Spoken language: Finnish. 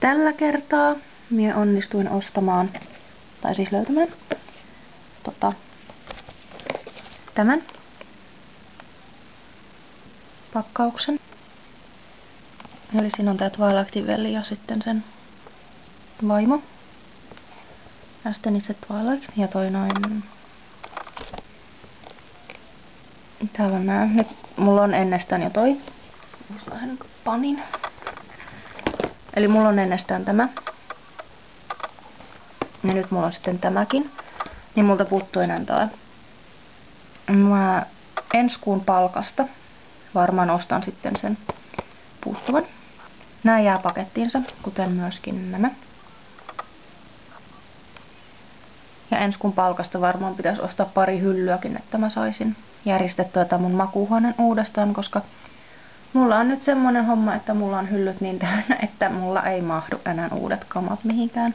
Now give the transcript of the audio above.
tällä kertaa minä onnistuin ostamaan, tai siis löytämään, tota, tämän pakkauksen. Eli siinä on tää Twilight veli ja sitten sen vaimo. Ja sitten itse Twilight ja toi noin. Täällä on nää. Nyt mulla on ennestään jo toi. Vähän panin. Eli mulla on ennestään tämä. Ja nyt mulla on sitten tämäkin. Niin multa puuttuu enää tää. Mä ensi kuun palkasta varmaan ostan sitten sen puuttuvan. Nämä jää pakettiinsa, kuten myöskin nämä. Ja ensi kun palkasta varmaan pitäisi ostaa pari hyllyäkin, että mä saisin järjestettyä tämän mun makuuhuoneen uudestaan, koska mulla on nyt semmonen homma, että mulla on hyllyt niin täynnä, että mulla ei mahdu enää uudet kamat mihinkään.